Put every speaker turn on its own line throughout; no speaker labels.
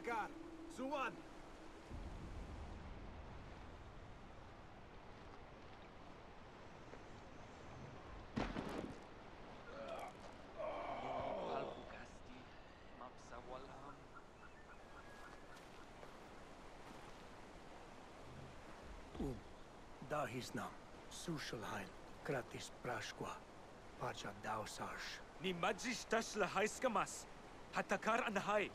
Takkar, Suwan!
Albugasti, Mapsawalam.
Ub, dahisnam, sushulhain, kratis prashqua, pacha dausarsh.
Ni majis tas lahai skamas. Hatakar anahai.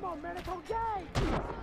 Colmo, medical gay!
Pesti und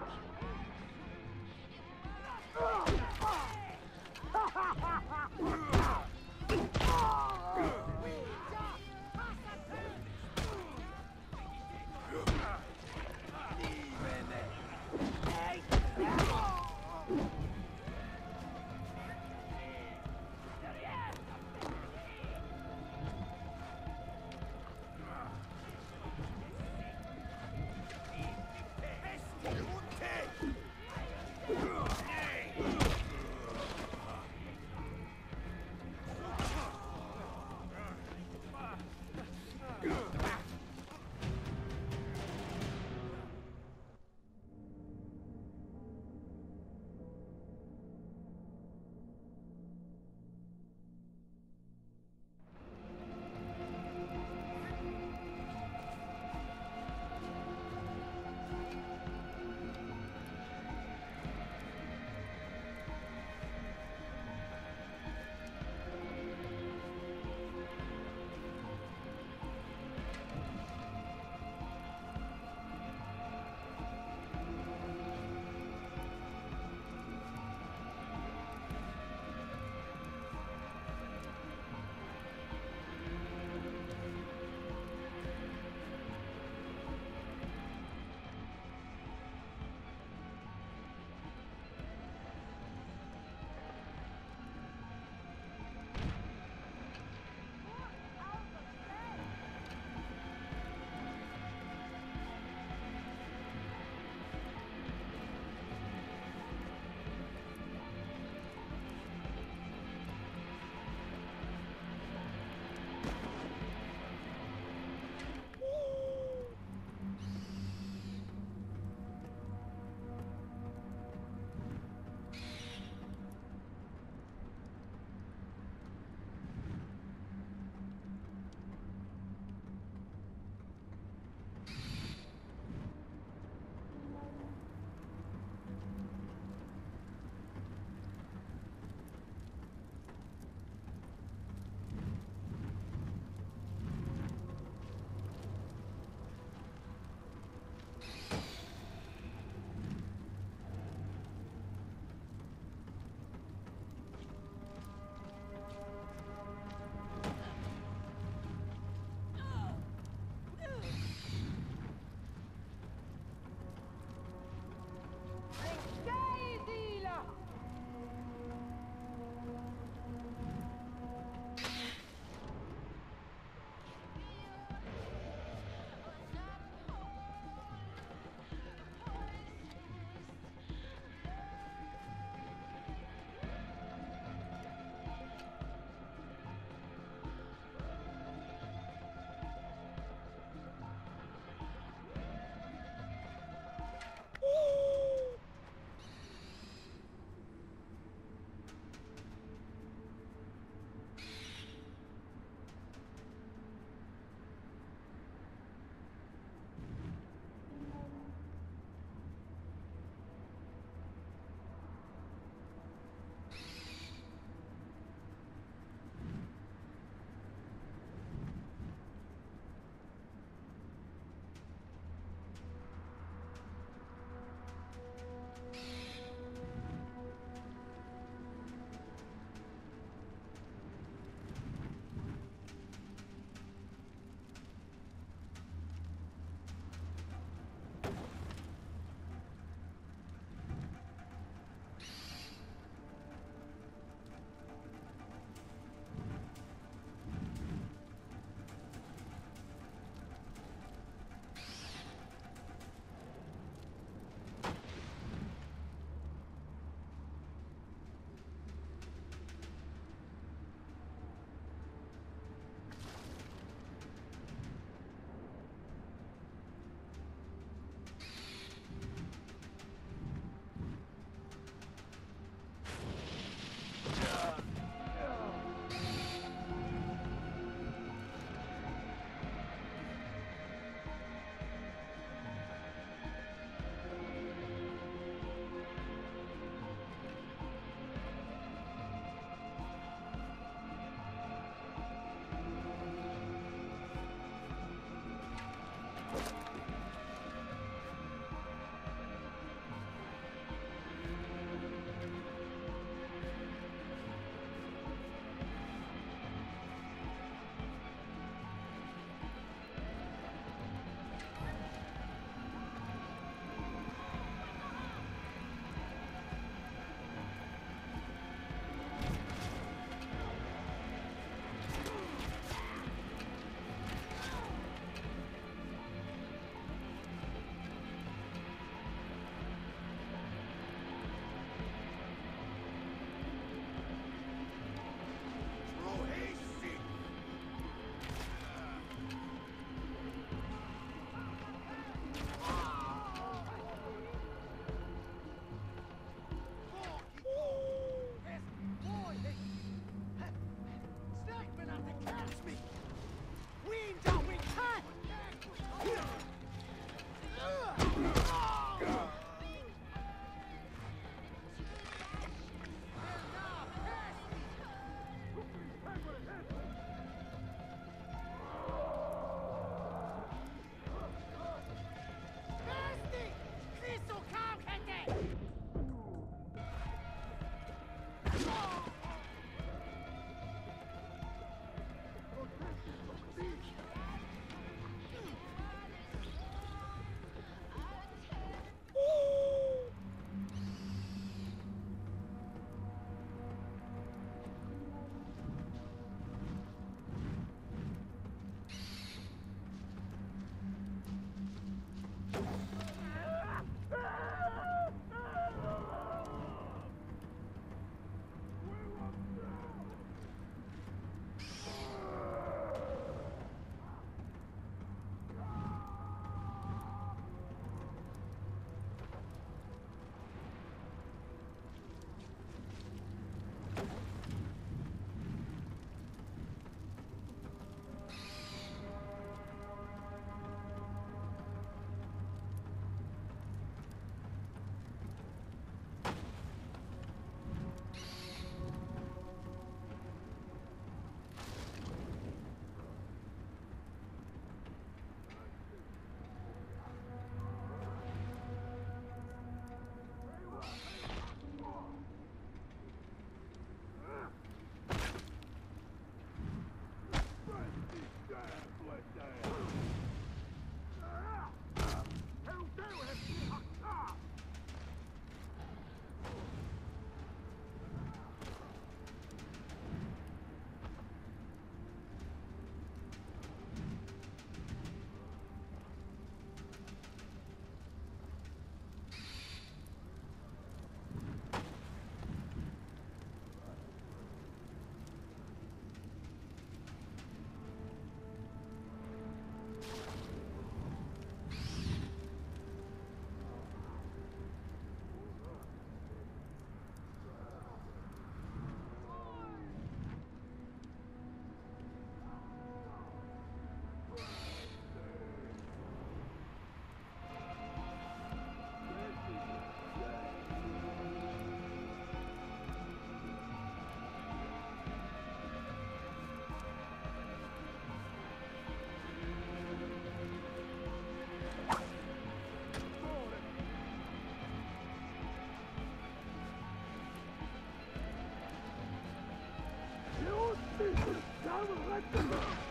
I will let
them.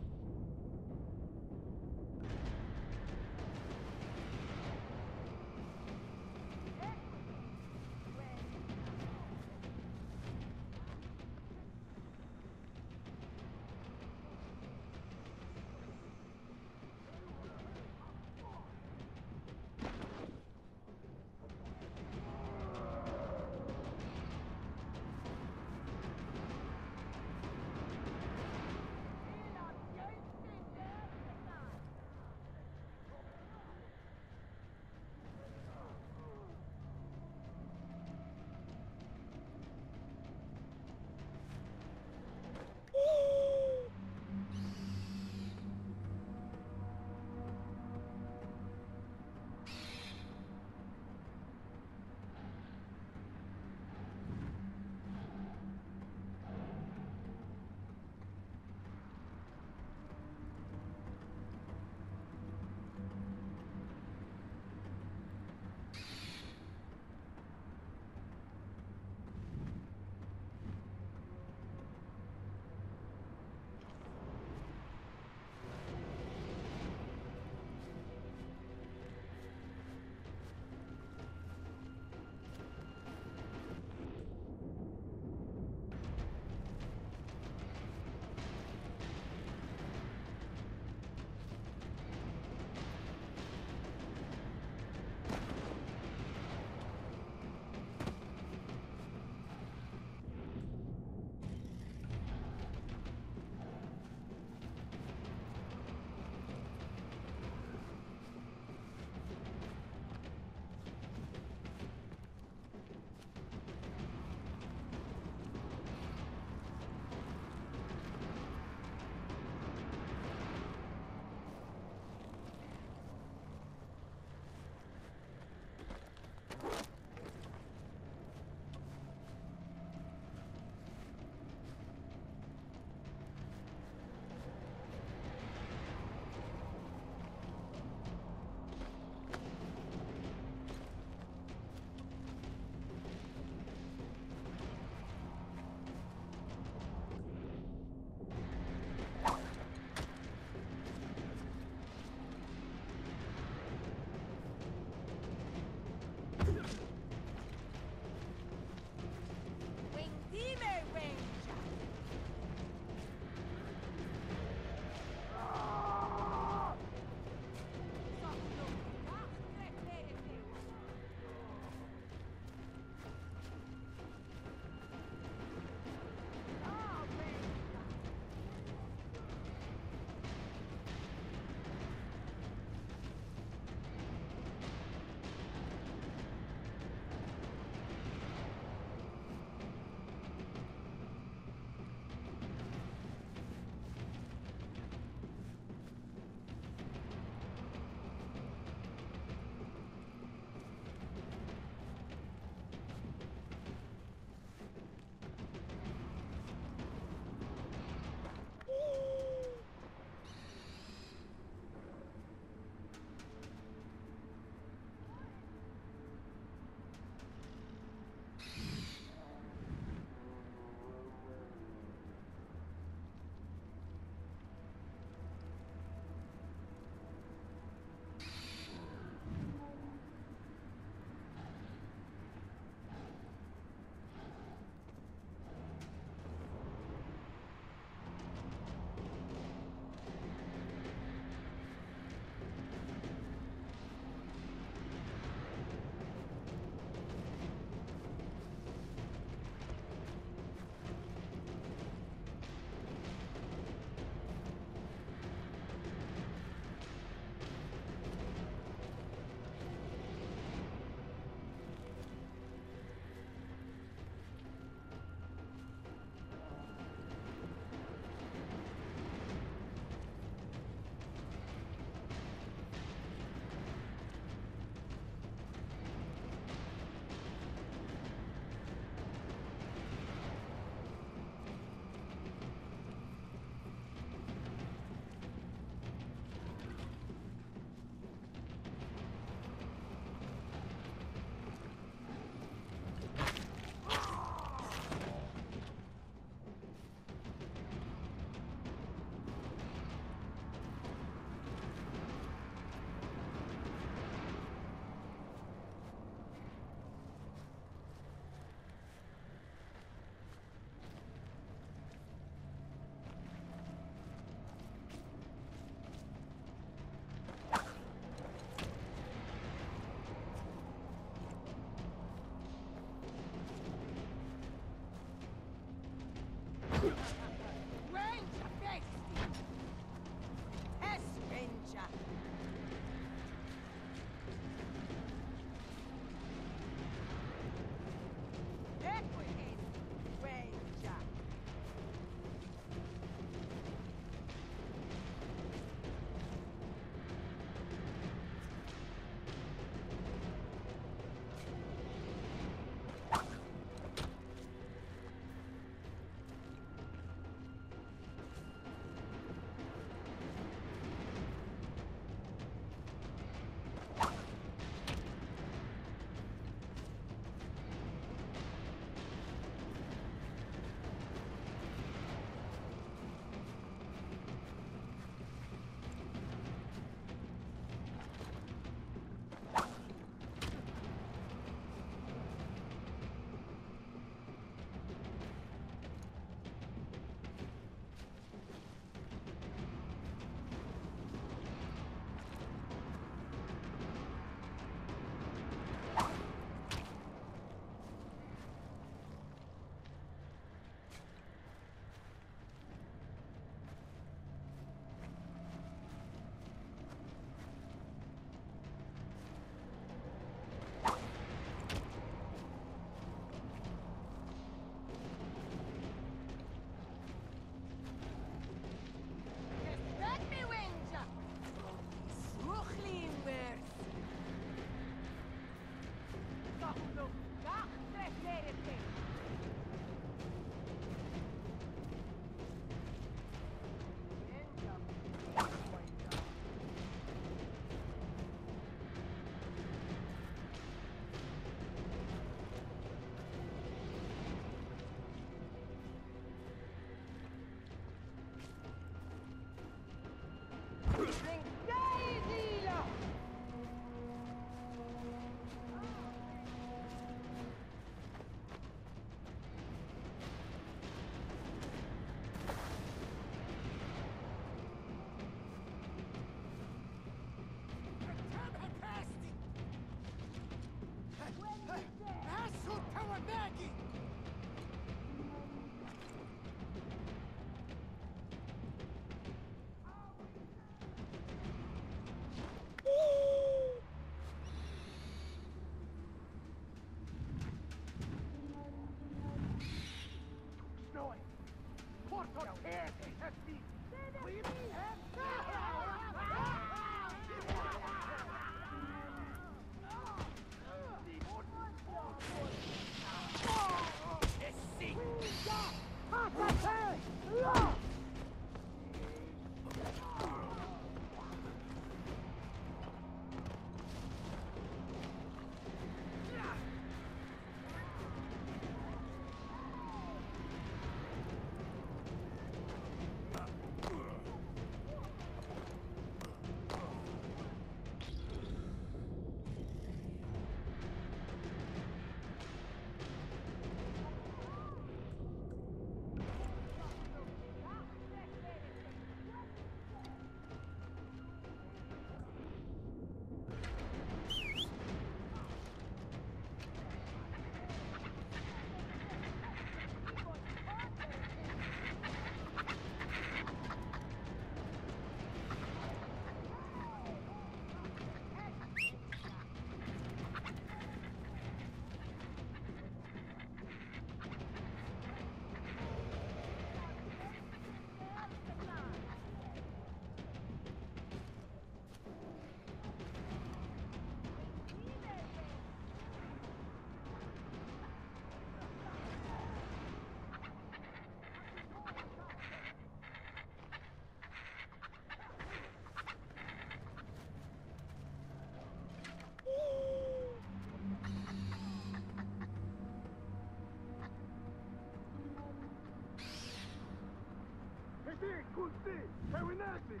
OC, Harry Nagley.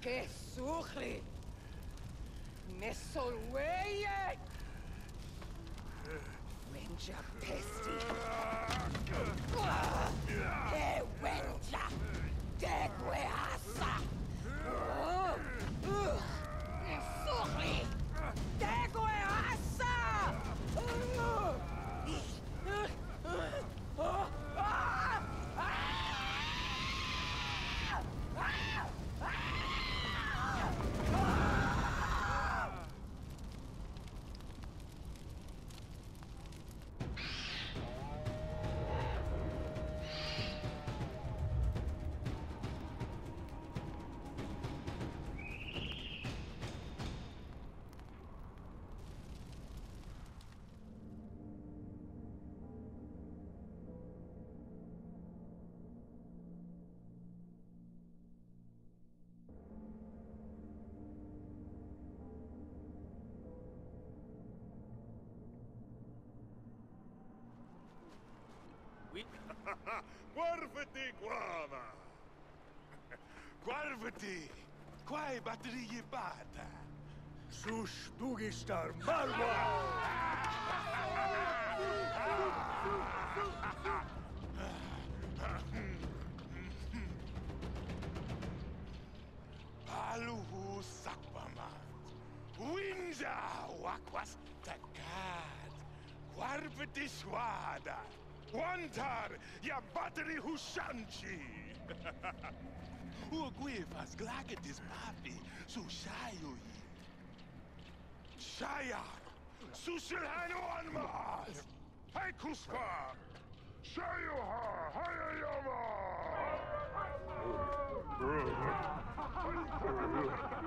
Pokuns kesuhli. Messolweje. Wenja pesti.
Oui.
Guarvati, guava! Guarvati! Quai batterie bata!
Sus dugistar marwa!
Paluhu sakpamat! Wenja wakwas takad! Guarvati swada! Wantar ya battery hushanchi! Uguivas glagatis papi sushayu Shayar! Susilhano anmas! Hey Kuspa! Shayuha! Hayayama!